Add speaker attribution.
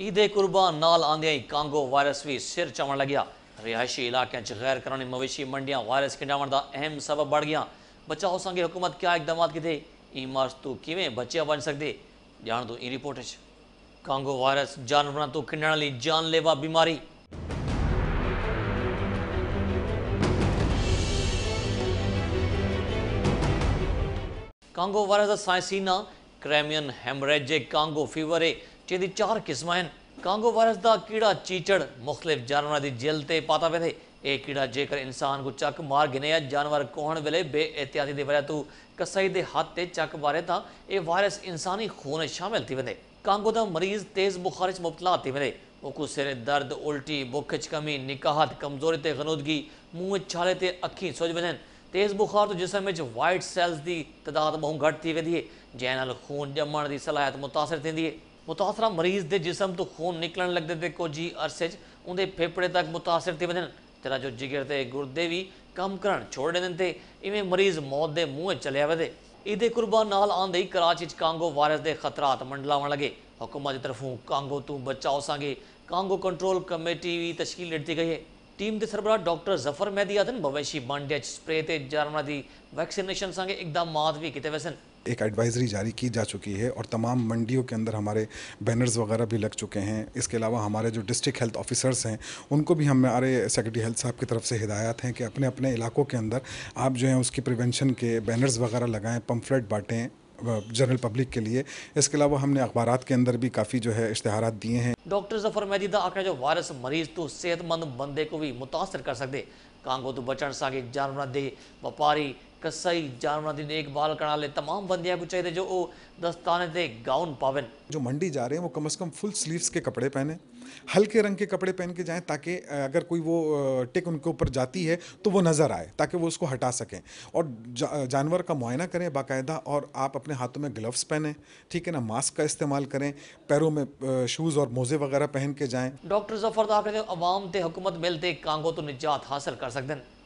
Speaker 1: ਈਦੇ ਕੁਰਬਾਨ ਨਾਲ ਆਂਦਿਆਂ ਹੀ Congo virus ਵੀ ਸਿਰ ਚਵਣ ਲੱਗਿਆ। ਰਿਹਾਇਸ਼ੀ ਇਲਾਕਿਆਂ 'ਚ ਗੈਰ ਕਾਨੂੰਨੀ ਮਵੇਸ਼ੀ ਮੰਡੀਆਂ ਵਾਇਰਸ ਖਿੰਡਾਉਣ ਦਾ ਅਹਿਮ ਸਬਬ ਬਣ ਗਿਆ। ਬਚਾਓ ਸੰਗੇ ਹੁਕੂਮਤ ਕਿਆ ਇਕਦਾਮਾਤ ਕੀਤੇ? ਇਹ ਮਾਰਚ ਤੋਂ ਕਿਵੇਂ ਬਚਿਆ ਬਣ ਸਕਦੇ? ਜਾਣ ਦੋ ਇਹ ਰਿਪੋਰਟ 'ਚ। ਕਾਂਗੋ ਵਾਇਰਸ ਜਾਨਵਰਾਂ ਤੋਂ ਖਿੰਡਣ ਲਈ ਜਾਨਲੇਵਾ ਬਿਮਾਰੀ। ਕਾਂਗੋ ਵਾਇਰਸ ਦਾ ਸਾਇੰਸੀ ਨਾਂ ਕ੍ਰੈਮੀਅਨ ਹੈਮਰੇਜਿਕ ਕਾਂਗੋ ਫੀਵਰ ਹੈ ਜਿਹਦੀ ਚਾਰ ਕਿਸਮਾਂ ਹਨ। ਕਾਂਗੋ ਵਾਇਰਸ ਦਾ ਕੀੜਾ ਚੀਚੜ ਮੁxtਲਿਫ ਜਾਨਵਰਾਂ ਦੀ ਜਿਲ ਤੇ ਪਾਤਾ ਵੇ ਇਹ ਕੀੜਾ ਜੇਕਰ ਇਨਸਾਨ ਨੂੰ ਚੱਕ ਮਾਰ ਗਿਨਿਆ ਜਾਨਵਰ ਕੋਹਣ ਵੇਲੇ ਬੇਇਹਤਿਆਤੀ ਦੀ ਵਜ੍ਹਾ ਤੋਂ ਕਸਾਈ ਦੇ ਹੱਥ ਤੇ ਚੱਕ ਮਾਰੇ ਤਾਂ ਇਹ ਵਾਇਰਸ ਇਨਸਾਨੀ ਖੂਨ ਵਿੱਚ ਸ਼ਾਮਿਲ ਥੀ ਵੇ ਕਾਂਗੋ ਦਾ ਮਰੀਜ਼ ਤੇਜ਼ ਬੁਖਾਰ ਵਿੱਚ ਮੁਬਤਲਾ ਥੀ ਵੇ ਉਹ ਕੋ ਸਿਰ, ਦਰਦ, ਉਲਟੀ, ਭੁੱਖ ਚ ਕਮੀ, ਨਿਕਾਹਤ, ਕਮਜ਼ੋਰੀ ਤੇ ਗਨੂਦਗੀ, ਮੂੰਹ ਵਿੱਚ ਛਾਲੇ ਤੇ ਅੱਖੀਂ ਸੁੱਜ ਵਜਨ ਤੇਜ਼ ਬੁਖਾਰ ਤੋਂ ਜਿਸਮ ਵਿੱਚ ਵਾਈਟ ਸੈਲਸ ਦੀ ਤਦਾਦ ਬਹੁਤ ਘੱਟ ਥੀ ਵੇਂਦੀ ਹੈ ਜੈ ਨਾਲ ਖੂਨ ਜੰਮਣ ਦੀ ਸਲਾਹਿयत ਮੁਤਾਸਰ ਥੀਂਦੀ ਹੈ ਮੁਤਾਸਰਾ ਮਰੀਜ਼ ਦੇ ਜਿਸਮ ਤੋਂ ਖੂਨ ਨਿਕਲਣ ਲੱਗਦੇ ਤੇ ਕੁਝ ਹੀ ਅਰਸੇ 'ਚ। ਉਹਦੇ ਫੇਫੜੇ ਤੱਕ ਮੁਤਾਸਰ ਤੇ ਵਧਣ। ਤੇਰਾ ਜੋ ਜਿਗਰ ਤੇ ਗੁਰਦੇ ਵੀ ਕੰਮ ਕਰਨ, ਛੋੜ ਦੇਣ ਤੇ ਇਵੇਂ ਮਰੀਜ਼ ਮੌਤ ਦੇ ਮੂੰਹ 'ਚ ਚਲਿਆ ਵਦੇ ਇਹਦੇ ਕੁਰਬਾਨ ਨਾਲ ਆਂਦੇ ਹੀ ਕਰਾਚੀ 'ਚ ਕਾਂਗੋ ਵਾਇਰਸ ਦੇ ਖਤਰਾਤ ਮੰਡਲਾਉਣ ਲੱਗੇ। ਹੁਕੂਮਤ ਦੀ ਤਰਫੋਂ ਕਾਂਗੋ ਤੋਂ ਬਚਾਓ ਸੰਗੇ। ਕਾਂਗੋ ਕੰਟਰੋਲ ਕਮੇਟੀ ਵੀ ਤਸ਼ਕੀਲ ਦਿੱਤੀ ਗਈ ਹੈ। टीम दे सरबराह डॉक्टर जफर मेहदी आदन मवेशी बांडेज स्प्रे ते जानवरां दी वैक्सीनेशन संगे مات بھی کتے ویسن۔ ایک
Speaker 2: ایڈوائزری جاری کی جا چکی ہے اور تمام منڈیوں کے اندر ہمارے بینرز وغیرہ بھی لگ چکے ہیں۔ اس کے علاوہ ہمارے جو ڈسٹرکٹ ہیلتھ آفیسرس ہیں، ان کو بھی ہمارے سیکرٹری ہیلتھ صاحب کی طرف سے ہدایات ہیں کہ اپنے اپنے علاقوں کے اندر آپ جو ہیں اس کی پریونشن کے بینرز وغیرہ لگائیں پمفلیٹ بانٹیں۔ جنرل پبلک کے لیے۔ اس کے علاوہ ہم نے اخبارات کے اندر بھی کافی جو
Speaker 1: ہے اشتہارات دیے ہیں۔ ڈاکٹر ظفر مہدیدہ آخر جو وائرس مریض تو صحت مند بندے کو بھی متاثر کر سکتے کانگو تو بچن ساگے جانور دے، وپاری کسائی جانوراں دی ایک بال کرنا لے تمام بندیاں کو چاہیے جو
Speaker 2: وہ دستانے تے گاؤن پاون۔ جو منڈی جا رہے ہیں وہ کم از کم فل سلیوز کے کپڑے پہنے ہلکے رنگ کے کپڑے پہن کے جائیں تاکہ اگر کوئی وہ ٹک ان کے اوپر جاتی ہے تو وہ نظر آئے تاکہ وہ اس کو ہٹا سکیں۔ اور جانور کا معائنہ کریں باقاعدہ اور آپ اپنے ہاتھوں میں گلوز پہنیں۔ ٹھیک ہے نا؟ ماسک کا استعمال کریں۔ پیروں میں شوز اور موزے
Speaker 1: وغیرہ پہن کے جائیں۔ ڈاکٹر ظفر عوام تے حکومت ملتے کانگو تو نجات حاصل کر سکتے ہیں